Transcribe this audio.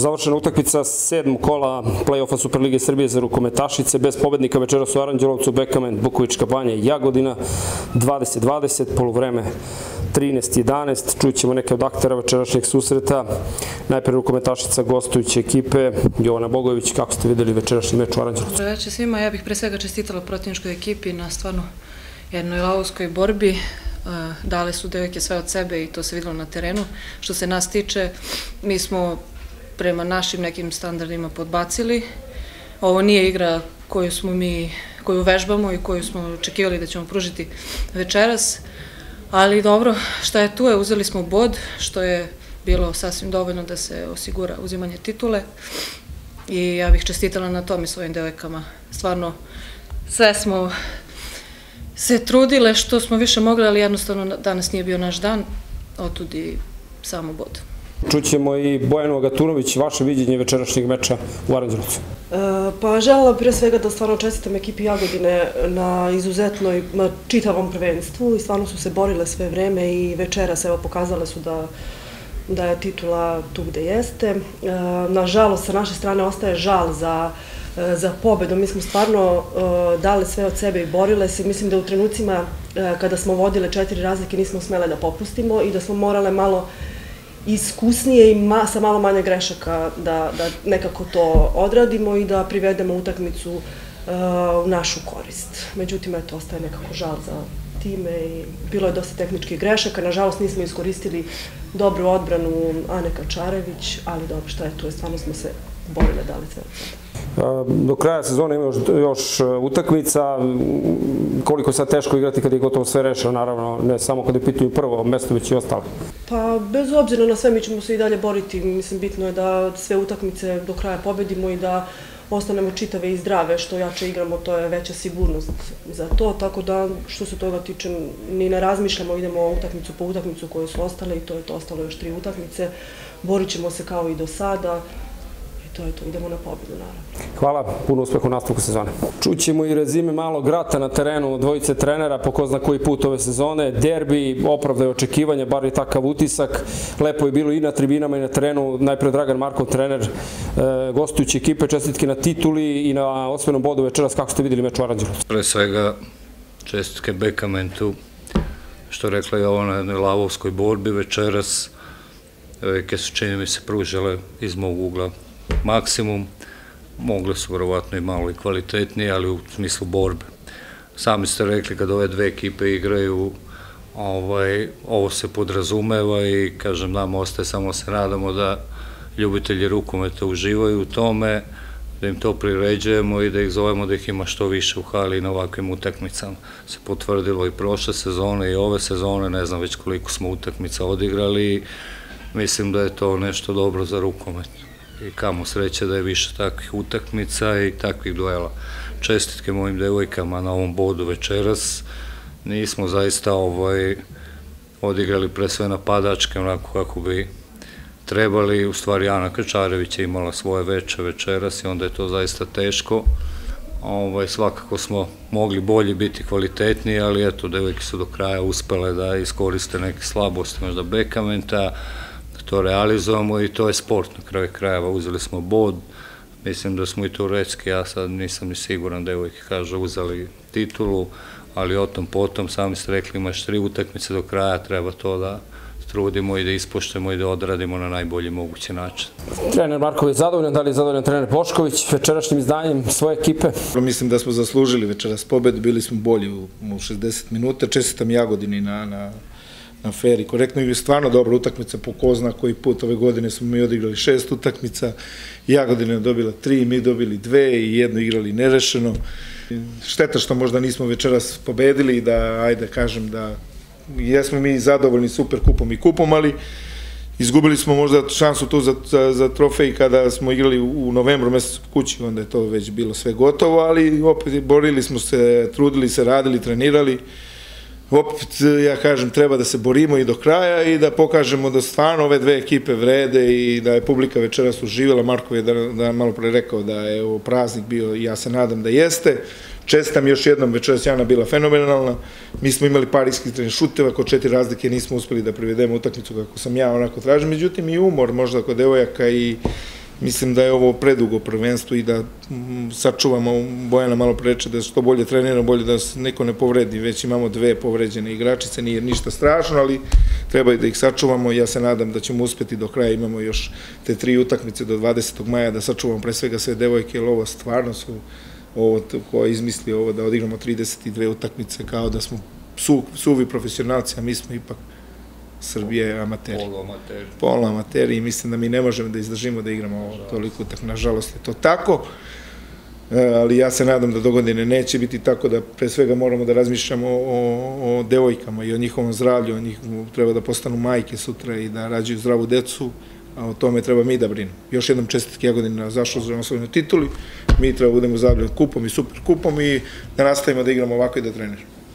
Završena utakmica sedmog kola play-offa Superlige Srbije za rukometašice, bez pobednika večeras u Aranđelovcu, Bekamen, Bukovička banja i Jagodina, 20-20, polovreme 13-11. Čućemo neke od aktera večerašnjeg susreta. Najpre rukometašica gostujuće ekipe, Jovana Bogović, kako ste videli večerašnji meč u Aranđelovcu? Dobro večer svima, ja bih pre svega čestitala protivničkoj ekipi na stvarno jednoj lavovskoj borbi. Dale su devojke sve od sebe i to se videlo na terenu. Što se nas tiče, mi smo prema našim nekim standardima podbacili. Ovo nije igra koju smo mi, koju vežbamo i koju smo očekivali da ćemo pružiti večeras, ali dobro, šta je tu je, uzeli smo bod, što je bilo sasvim dovoljno da se osigura uzimanje titule i ja bih čestitala na tom i svojim devojkama. Stvarno, sve smo se trudile što smo više mogli, ali jednostavno danas nije bio naš dan, otud i samo bod. Čućemo i Bojanu Agatunović, vaše viđenje večerašnjeg meča u Aranđelovcu. E, pa želela pre svega da stvarno čestitam ekipi Jagodine na izuzetnoj, čitavom prvenstvu i stvarno su se borile sve vreme i večeras evo pokazale su da da je titula tu gde jeste. E, nažalost, sa naše strane ostaje žal za e, za pobedu. Mi smo stvarno dali sve od sebe i borile se. Mislim da u trenucima kada smo vodile četiri razlike nismo smele da popustimo i da smo morale malo iskusnije i ma, sa malo manje grešaka da, da nekako to odradimo i da privedemo utakmicu uh, u našu korist. Međutim, eto, ostaje nekako žal za time i bilo je dosta tehničkih grešaka. Nažalost, nismo iskoristili dobru odbranu Ane Kačarević, ali dobro, šta je tu, stvarno smo se borile dali sebe. Do kraja sezone ima još, još utakmica. Koliko je sad teško igrati kad je gotovo sve rešeno, naravno, ne samo kad je pitaju prvo mesto, već i ostalo? Pa, bez obzira na sve, mi ćemo se i dalje boriti. Mislim, bitno je da sve utakmice do kraja pobedimo i da ostanemo čitave i zdrave, što jače igramo, to je veća sigurnost za to, tako da što se toga tiče ni ne razmišljamo, idemo utakmicu po utakmicu koje su ostale i to je to ostalo još tri utakmice, borit ćemo se kao i do sada, to je to, idemo na pobedu, naravno. Hvala, puno uspeha u nastavku sezone. Čućemo i rezime malog rata na terenu dvojice trenera po ko zna koji put ove sezone. Derbi, opravdaje očekivanja, bar je takav utisak. Lepo je bilo i na tribinama i na terenu. Najpre Dragan Markov, trener e, gostujući ekipe, čestitke na tituli i na osmenom bodu večeras. Kako ste videli meč u Aranđelovcu? Pre svega, čestitke Bekamentu, što rekla je ovo na jednoj lavovskoj borbi večeras. Veke su čini mi se pružile iz mog ugla maksimum, mogle su verovatno i malo i kvalitetnije, ali u smislu borbe. Sami ste rekli kad ove dve ekipe igraju, ovaj, ovo se podrazumeva i kažem nam ostaje samo se nadamo da ljubitelji rukometa uživaju u tome, da im to priređujemo i da ih zovemo da ih ima što više u hali i na ovakvim utakmicama. Se potvrdilo i prošle sezone i ove sezone, ne znam već koliko smo utakmica odigrali, mislim da je to nešto dobro za rukomet i kamo sreće da je više takvih utakmica i takvih duela. Čestitke mojim devojkama na ovom bodu večeras. Nismo zaista ovaj, odigrali pre sve napadačke, onako kako bi trebali. U stvari, Ana Krčarević je imala svoje veče večeras i onda je to zaista teško. Ovaj, svakako smo mogli bolje biti kvalitetniji, ali eto, devojke su do kraja uspele da iskoriste neke slabosti, možda bekamenta, to realizujemo i to je sport na kraju krajeva. Uzeli smo bod, mislim da smo i Turecki, ja sad nisam ni siguran da devojke kaže uzeli titulu, ali o tom potom, sami ste rekli, imaš tri utakmice do kraja, treba to da trudimo i da ispoštujemo i da odradimo na najbolji mogući način. Trener Marković zadovoljan, da li je zadovoljan trener Bošković večerašnjim izdanjem svoje ekipe? Mislim da smo zaslužili večeras pobed, bili smo bolji u, u 60 minuta, čestitam Jagodini na, na na fer i korektno. I stvarno dobra utakmica po ko zna koji put. Ove godine smo mi odigrali šest utakmica, Jagodina je dobila tri, mi dobili dve i jedno igrali nerešeno. Šteta što možda nismo večeras pobedili i da, ajde kažem da jesmo mi zadovoljni super kupom i kupom, ali izgubili smo možda šansu tu za, za, za trofej kada smo igrali u novembru mesecu kući, onda je to već bilo sve gotovo, ali opet borili smo se, trudili se, radili, trenirali, opet, ja kažem, treba da se borimo i do kraja i da pokažemo da stvarno ove dve ekipe vrede i da je publika večeras uživjela. Marko je da, da malo pre rekao da je ovo praznik bio i ja se nadam da jeste. Čestam još jednom, večeras Jana bila fenomenalna. Mi smo imali par iskritrenih šuteva, kod četiri razlike nismo uspeli da privedemo utakmicu kako sam ja onako tražio. Međutim i umor možda kod devojaka i Mislim da je ovo predugo prvenstvo i da sačuvamo, Bojana malo preče, da što bolje trenira, bolje da se neko ne povredi, već imamo dve povređene igračice, nije ništa strašno, ali treba i da ih sačuvamo, ja se nadam da ćemo uspeti do kraja, imamo još te tri utakmice do 20. maja da sačuvamo pre svega sve devojke, jer ovo stvarno su ovo ko je izmislio ovo da odigramo 32 utakmice kao da smo su, suvi profesionalci, a mi smo ipak Srbija je amateri. Polo amater. Polo amateri i mislim da mi ne možemo da izdržimo da igramo ovo toliko tak nažalost je to tako. E, ali ja se nadam da do godine neće biti tako da pre svega moramo da razmišljamo o, o devojkama i o njihovom zdravlju, o njihovom, treba da postanu majke sutra i da rađaju zdravu decu, a o tome treba mi da brinemo. Još jednom čestitke Jagodini na zašlo za osvojenu tituli, mi treba da budemo zadovoljni kupom i super kupom i da nastavimo da igramo ovako i da treniramo.